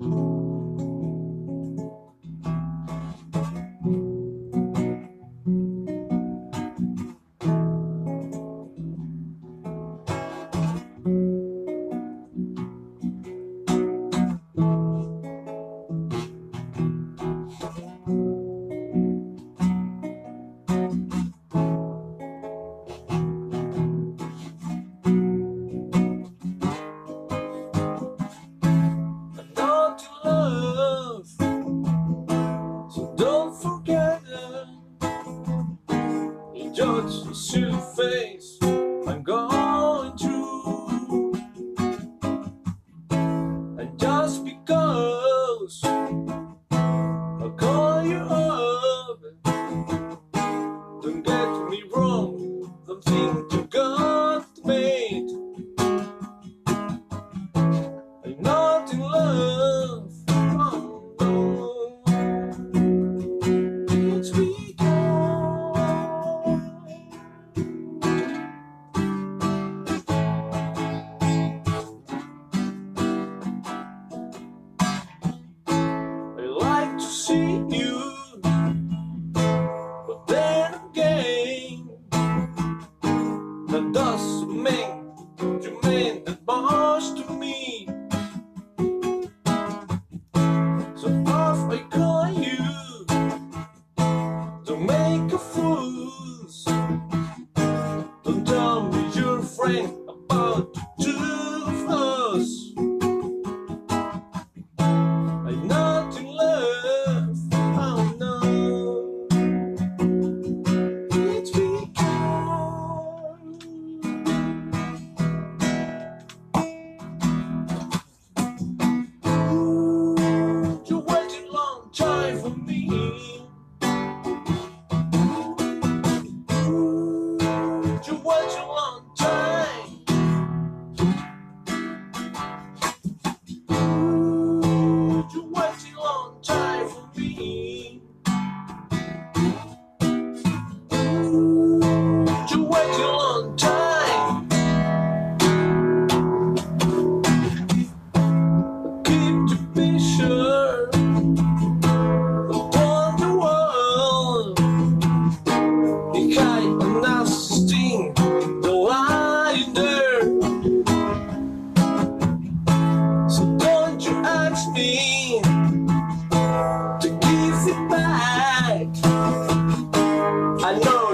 I'm so don't forget it. Judge the silly face I'm going through, and just because I call you up, don't get me wrong, don't think you got that doesn't mean you mean that much to me. So off I call you Don't make a fool. Don't tell me you're a friend me to give it back. I know